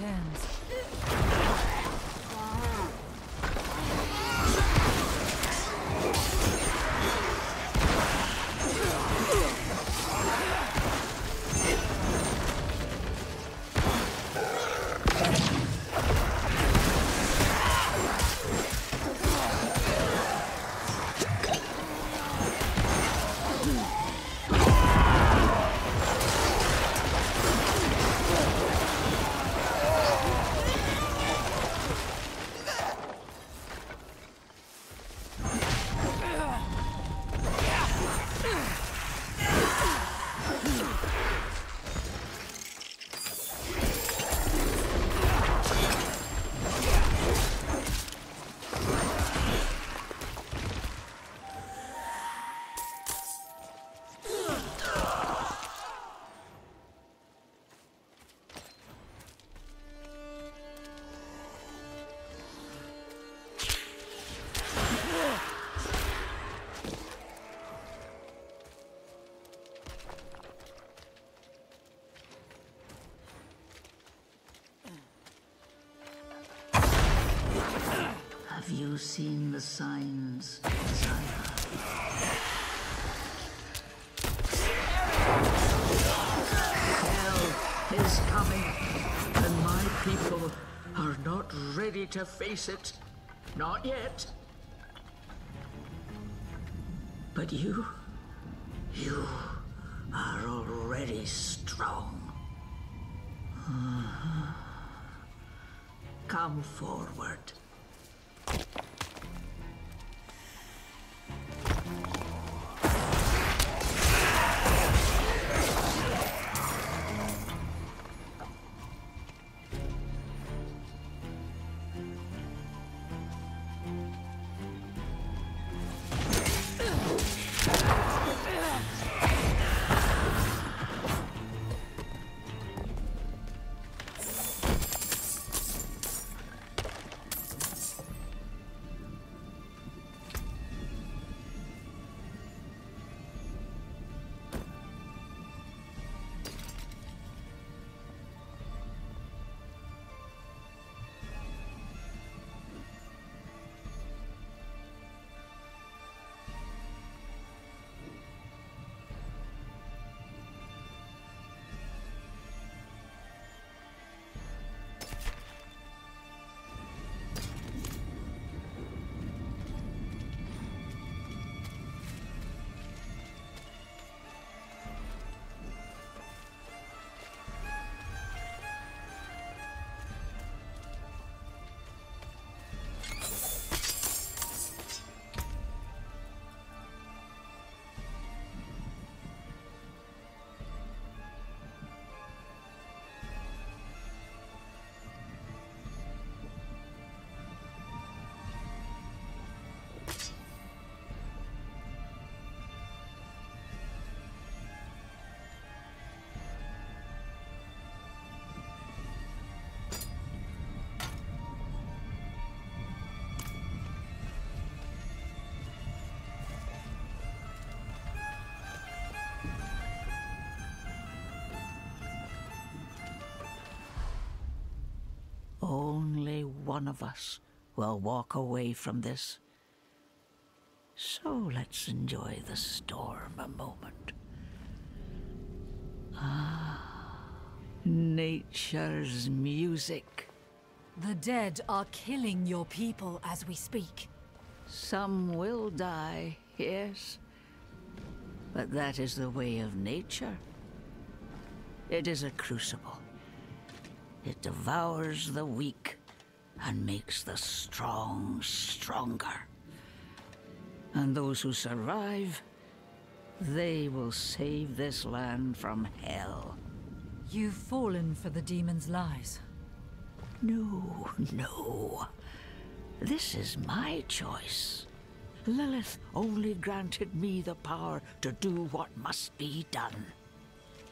rising Seen the signs? Hell is coming, and my people are not ready to face it. Not yet. But you, you are already strong. Uh-huh. Come forward. Only one of us will walk away from this. So let's enjoy the storm a moment. Ah, nature's music. The dead are killing your people as we speak. Some will die, yes. But that is the way of nature. It is a crucible. It devours the weak and makes the strong stronger. And those who survive, they will save this land from hell. You've fallen for the demon's lies. No, no. This is my choice. Lilith only granted me the power to do what must be done.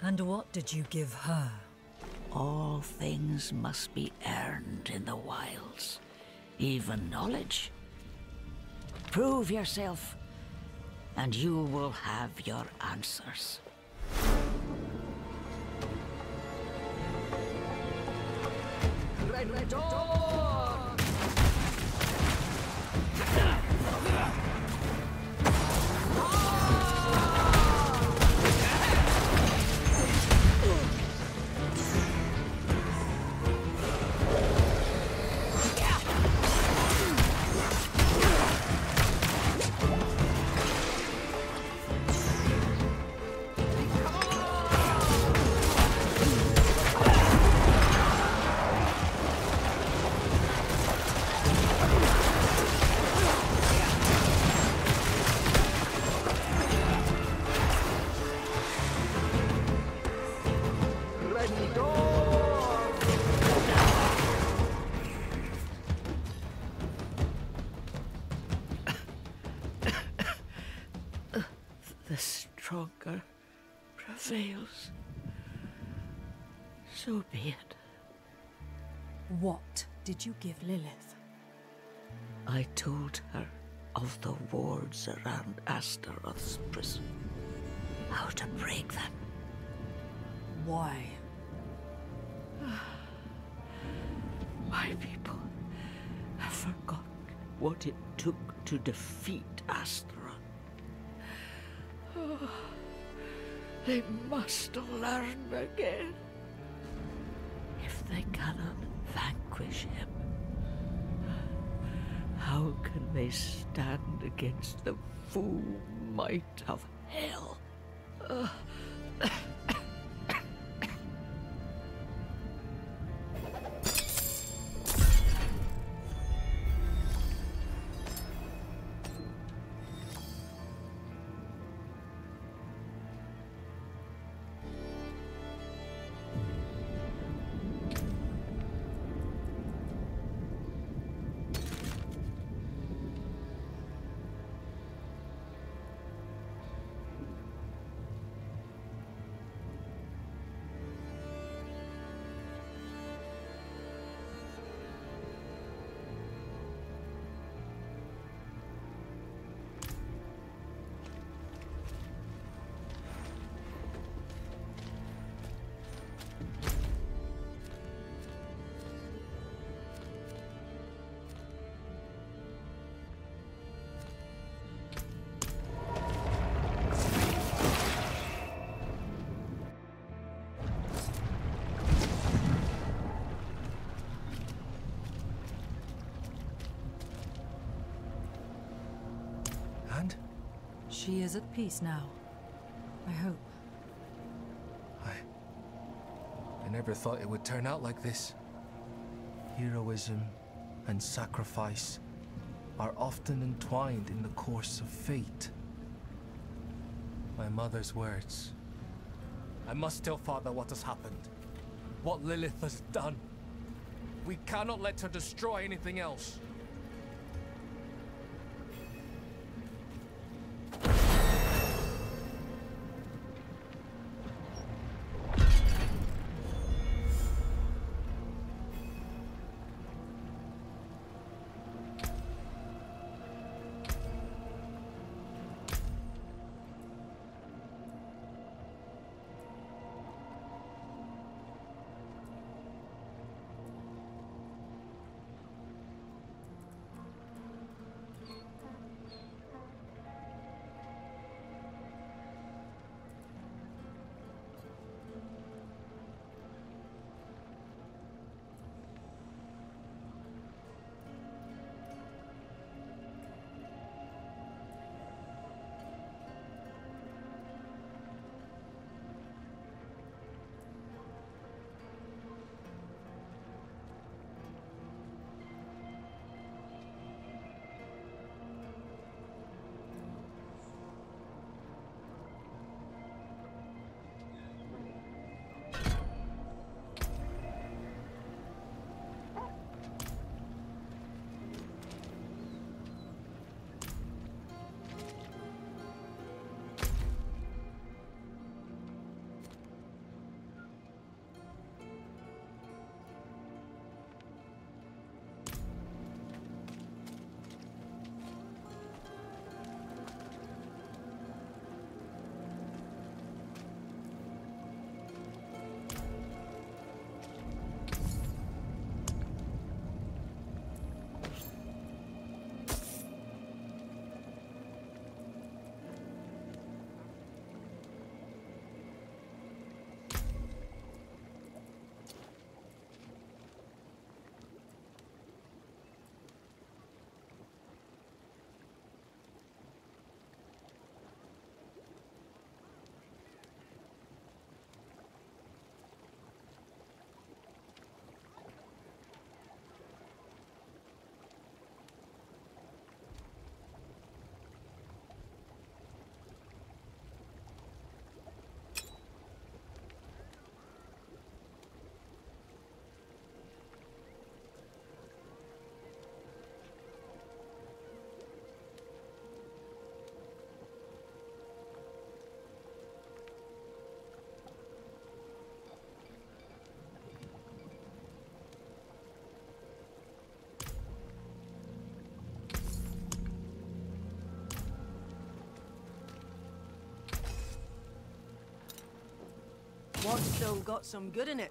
And what did you give her? All things must be earned in the wilds, even knowledge. Prove yourself, and you will have your answers. Red! Red did you give Lilith? I told her of the wards around Astaroth's prison. How to break them. Why? My people have forgotten what it took to defeat Astaroth. Oh, they must learn again. If they cannot vanquish him, how can they stand against the full might of hell? And She is at peace now. I hope. I. I never thought it would turn out like this. Heroism and sacrifice are often entwined in the course of fate. My mother's words. I must tell father what has happened. What Lilith has done. We cannot let her destroy anything else. What's still got some good in it?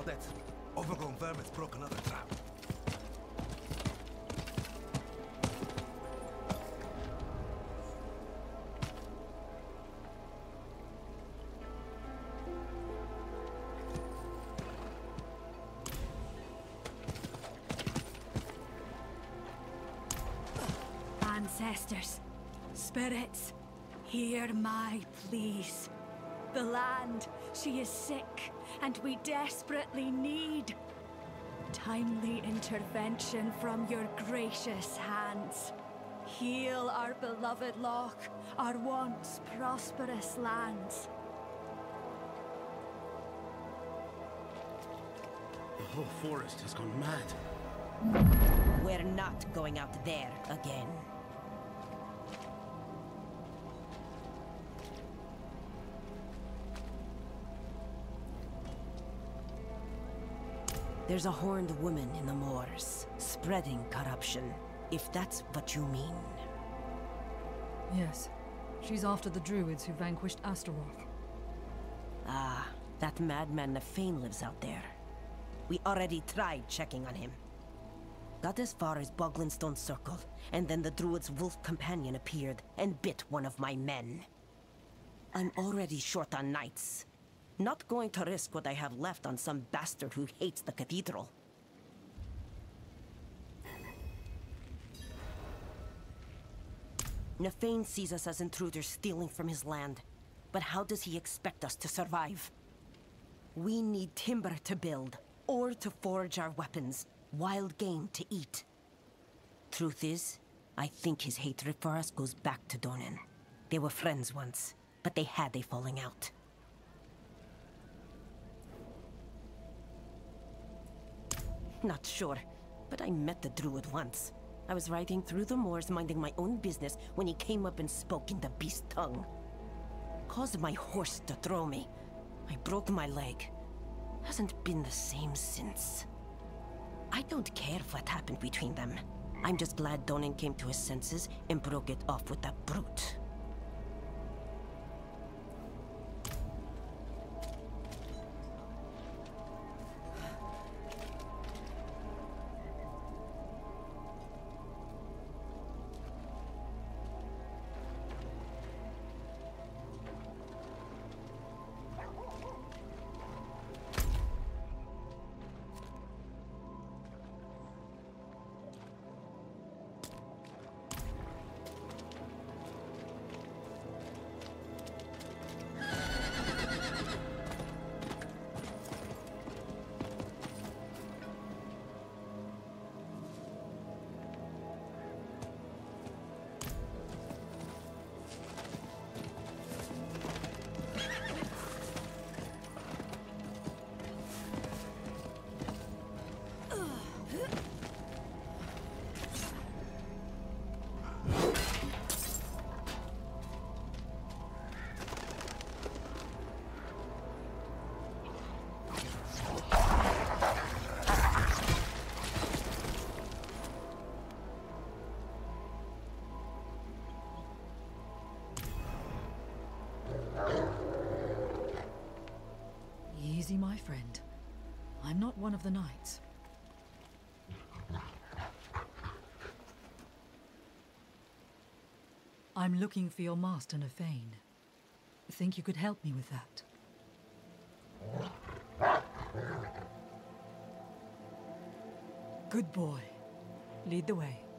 Saw that? Overgrown vermin's broke another trap. Ancestors, spirits, hear my pleas. The land, she is sick, and we desperately need timely intervention from your gracious hands. Heal our beloved Loch, our once prosperous lands. The whole forest has gone mad. We're not going out there again. There's a horned woman in the moors, spreading corruption, if that's what you mean. Yes. She's after the druids who vanquished Astaroth. Ah, that madman Nafain lives out there. We already tried checking on him. Got as far as Boglinstone Circle, and then the druid's wolf companion appeared and bit one of my men. I'm already short on knights. Not going to risk what I have left on some bastard who hates the cathedral. Nafain sees us as intruders stealing from his land. But how does he expect us to survive? We need timber to build, or to forge our weapons, wild game to eat. Truth is, I think his hatred for us goes back to Donan. They were friends once, but they had a falling out. Not sure, but I met the druid once. I was riding through the moors minding my own business when he came up and spoke in the beast tongue. Caused my horse to throw me. I broke my leg. Hasn't been the same since. I don't care what happened between them. I'm just glad Donan came to his senses and broke it off with that brute. Not one of the knights. I'm looking for your master, Nafain. Think you could help me with that? Good boy. Lead the way.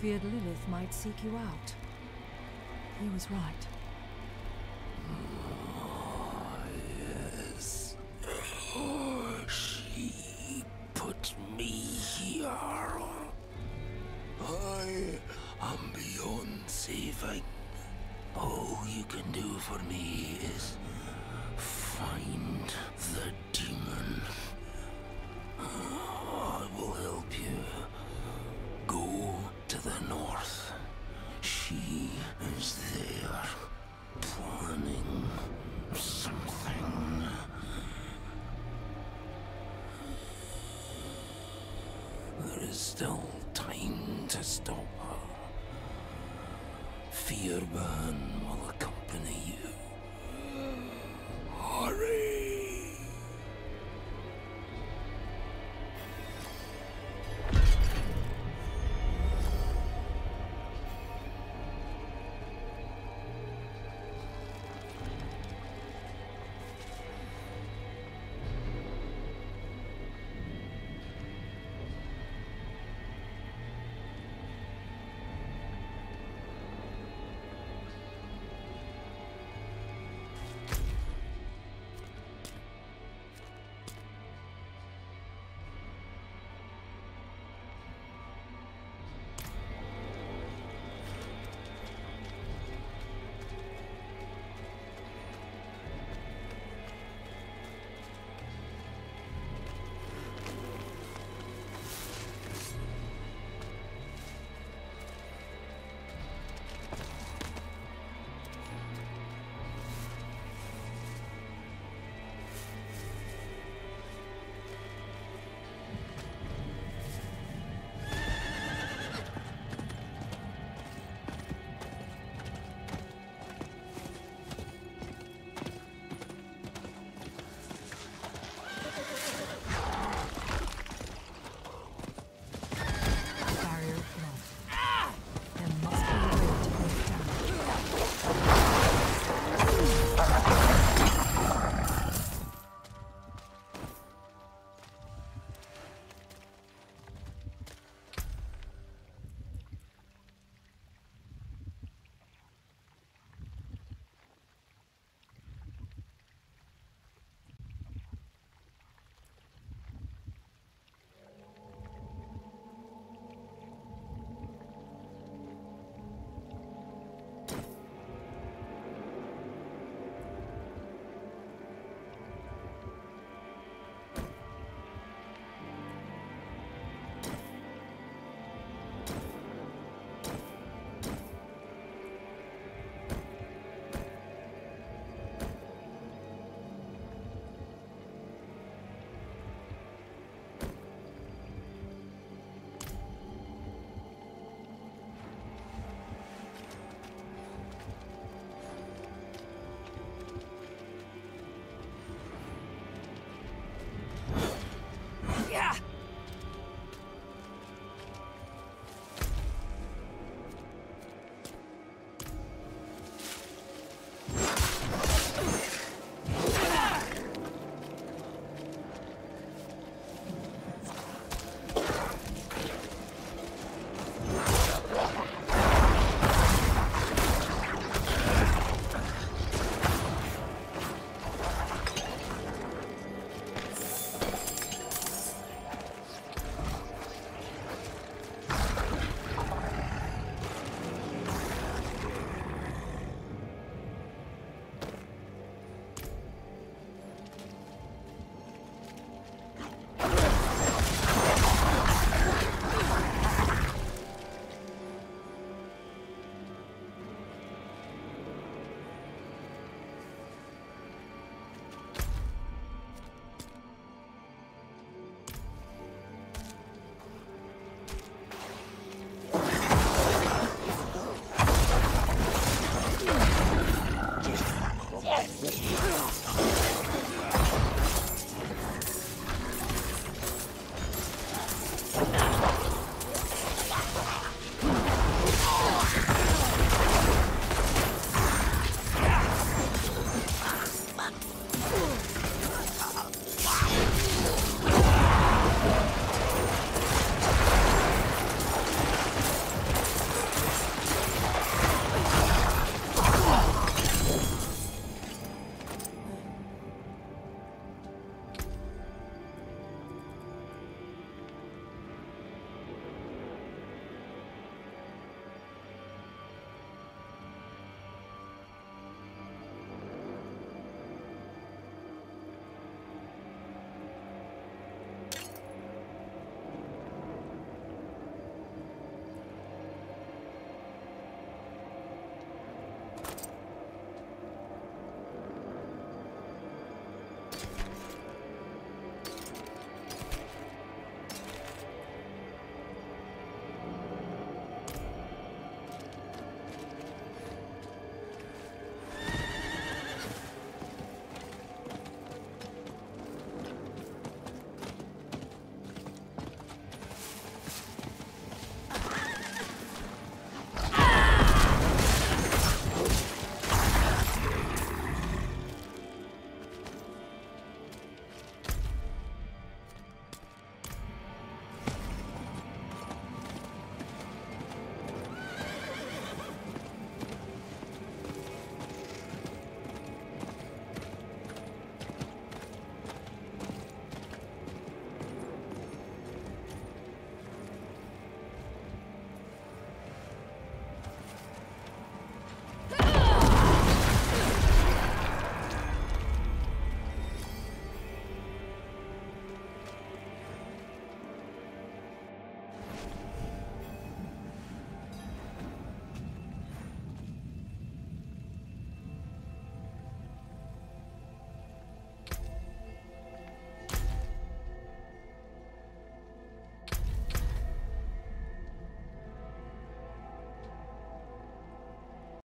Feared Lilith might seek you out. He was right. Oh, yes. She put me here. I am beyond saving. All you can do for me is